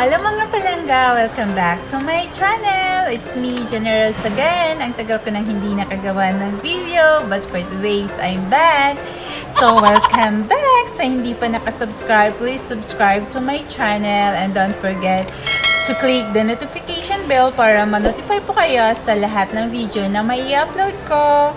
Hello mga palangga! Welcome back to my channel! It's me, Generous again. Ang tagal ko nang hindi nakagawa ng video, but for today's, I'm back. So, welcome back! Sa hindi pa nakasubscribe, please subscribe to my channel and don't forget to click the notification bell para ma-notify po kayo sa lahat ng video na may upload ko.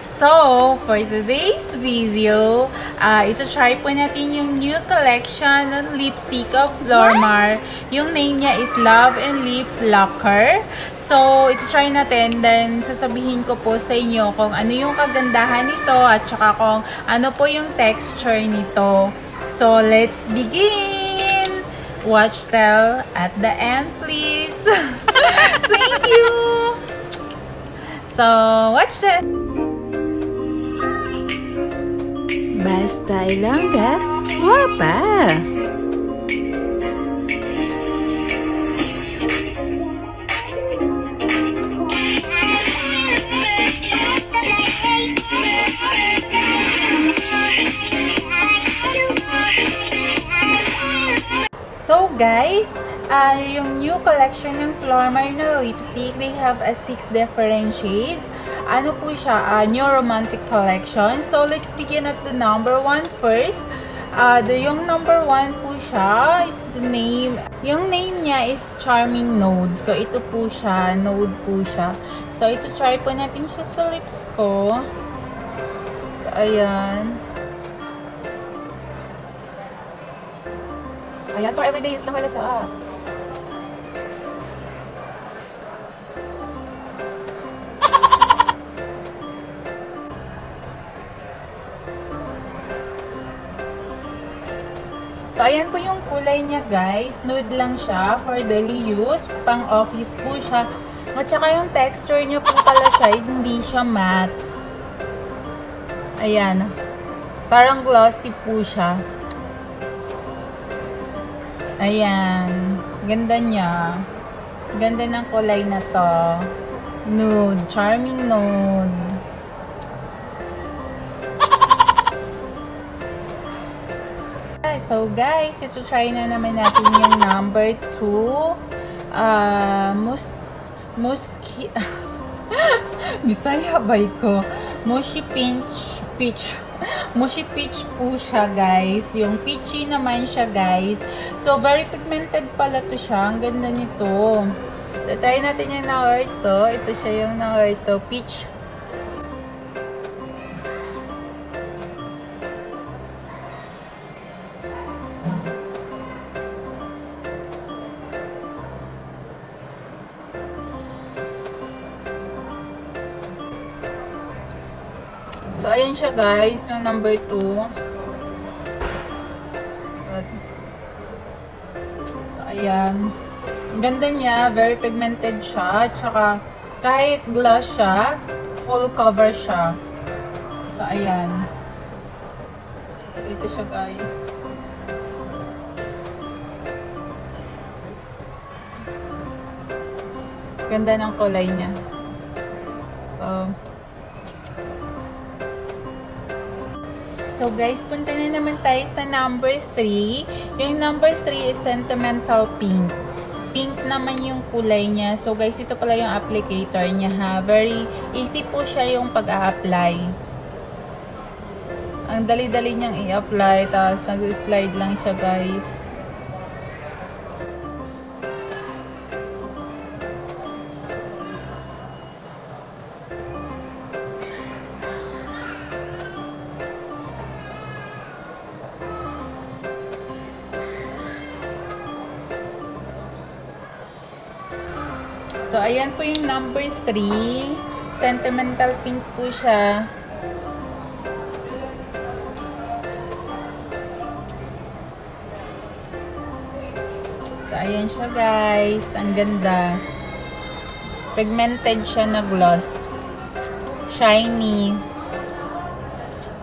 So, for today's video, uh, ito-try po natin yung new collection ng lipstick of Flormar. Yung name niya is Love and Lip Locker. So, ito-try natin. Then, sasabihin ko po sa inyo kung ano yung kagandahan nito at saka kung ano po yung texture nito. So, let's begin! Watch till at the end, please. Thank you! So, watch this! Basta Ilongga, guapa! So guys, uh, yung new collection ng Flormar na lipstick, they have a six different shades. Ano po siya? Uh, new romantic collection. So let's begin at the number one first. Uh, the, yung number one po siya is the name. Yung name niya is Charming Nude. So ito po siya, nude po siya. So ito try po natin siya sa lips ko. So, ayan. Ayan, for everyday use na siya. So, ayan po yung kulay niya, guys. Nude lang siya for daily use. Pang office po siya. At saka yung texture niya po pala siya, hindi siya matte. Ayan. Parang glossy po siya. Ayan. Ganda niya. Ganda ng kulay na to. Nude. Charming nude. So guys, ito try na naman natin yung number 2. Uh, mus muski Bisaya ba ko? Mushi pinch peach. Mushi peach po siya, guys. Yung peachy naman siya, guys. So, very pigmented pala to siya. Ang ganda nito. So, try natin yung 2. Ito siya yung 2. Peach Ayan siya guys, yung number 2. So, ayan. Ganda niya, very pigmented siya. Tsaka, kahit gloss siya, full cover siya. So, ayan. So, ito siya guys. Ganda ng kulay niya. So, So guys, punta na naman tayo sa number 3. Yung number 3 is Sentimental Pink. Pink naman yung kulay niya. So guys, ito pala yung applicator niya ha. Very easy po siya yung pag-a-apply. Ang dali-dali niyang i-apply. Tapos nag-slide lang siya guys. So, ayan po yung number 3. Sentimental pink po siya. So, ayan siya guys. Ang ganda. Pigmented siya na gloss. Shiny.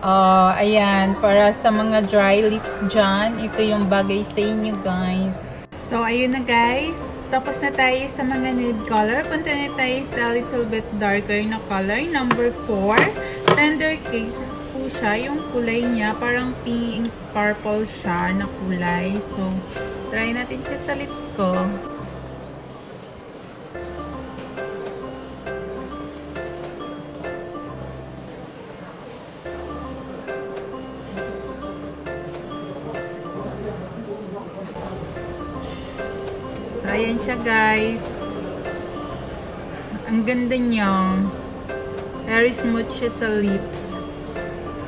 Oh, ayan. Para sa mga dry lips dyan, ito yung bagay sa inyo guys. So, ayun na guys. Tapos na tayo sa mga nude color. Punta na tayo sa little bit darker na color. Number 4. Tender cases po siya. Yung kulay niya, parang pink, purple siya na kulay. So, Try natin siya sa lips ko. Siya guys. Ang ganda niya. Very smooth siya sa lips.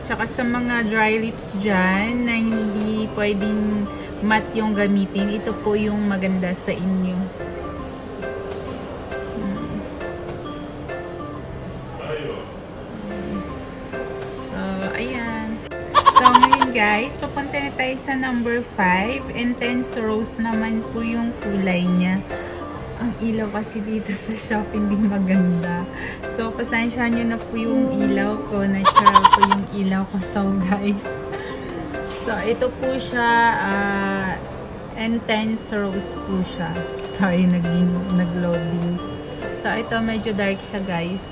Tsaka sa mga dry lips dyan na hindi pwedeng matte yung gamitin, ito po yung maganda sa inyo. Guys, papunta na tayo sa number 5. Intense rose naman po yung kulay niya. Ang ilaw kasi dito sa shop hindi maganda. So, pasensya nyo na po yung ilaw ko. Natural po yung ilaw ko. So, guys. So, ito po siya. Uh, intense rose po siya. Sorry, nag-loading. So, ito medyo dark siya, guys.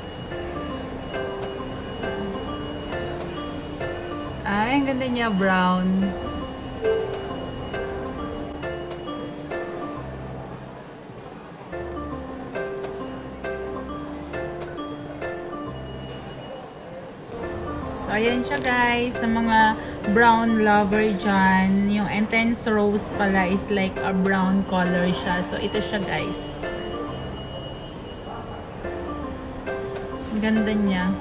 Ay, ang ganda niya, brown. So, ayan siya guys. Sa mga brown lover dyan, yung intense rose pala is like a brown color siya. So, ito siya guys. Ganda niya.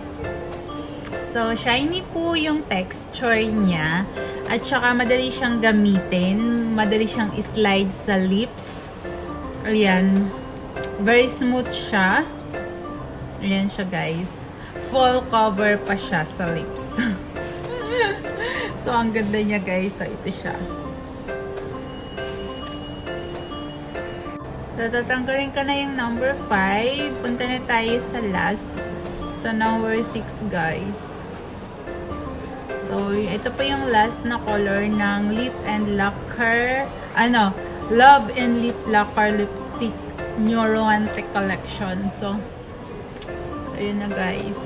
So, shiny po yung texture niya. At saka, madali siyang gamitin. Madali siyang slide sa lips. Ayan. Very smooth siya. Ayan siya guys full cover pa siya sa lips. so, ang ganda niya guys. So, ito siya. So, tatanggalin ka na yung number 5. Punta na tayo sa last. Sa number 6 guys. So, ito po yung last na color ng Lip and Lacquer. Ano? Love and Lip Lacquer Lipstick Neuromantic Collection. So, ayun na guys.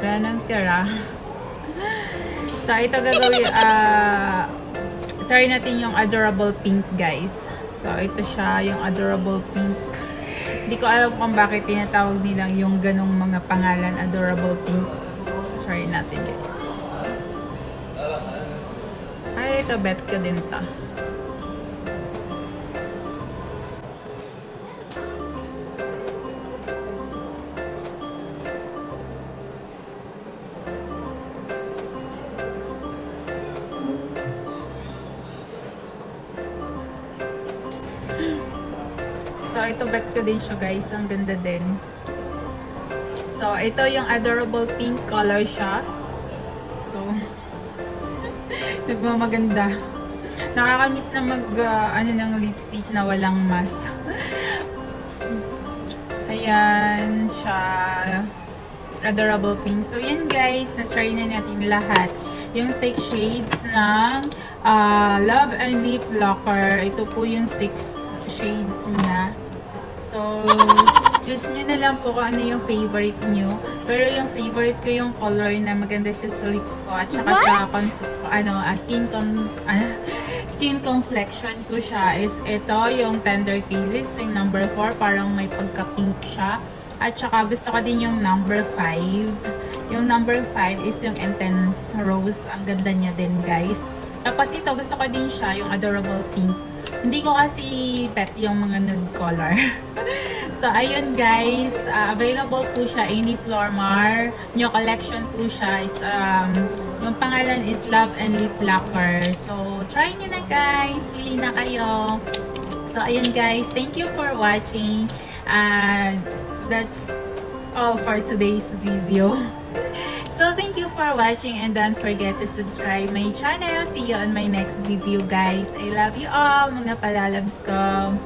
Wala nang tira. so, ito gagawin, uh, try natin yung adorable pink, guys. So, ito siya, yung adorable pink. Hindi ko alam kung bakit tinatawag nilang yung ganong mga pangalan, adorable pink. Try natin, guys. Ay, ito, bet ko din to. So, ito bet ko din siya guys. Ang ganda din. So, ito yung adorable pink color siya. So, nagmamaganda. Nakakamiss na mag, uh, ano ng lipstick na walang mask. Ayan siya. Adorable pink. So, yan guys. Na-try na natin lahat. Yung 6 shades ng uh, Love and Lip Locker. Ito po yung 6 shades niya. So, choose nyo na lang po kung ano yung favorite nyo. Pero yung favorite ko yung color na maganda siya sa lips ko. At saka What? sa ano, uh, skin, con uh, skin complexion ko siya is ito yung Tender Cases, yung number 4. Parang may pagka-pink siya. At saka gusto ko din yung number 5. Yung number 5 is yung Intense Rose. Ang ganda niya din guys. Tapos ito, gusto ko din siya, yung Adorable Pink. Hindi ko kasi pet yung mga nude color. so, ayun guys. Uh, available po siya. Any Flormar. New collection po siya. Is, um, yung pangalan is Love and Lip Lacquer. So, try nyo na guys. Pili na kayo. So, ayun guys. Thank you for watching. Uh, that's all for today's video. So, thank you for watching and don't forget to subscribe my channel. See you on my next video, guys. I love you all, mga palalabs ko.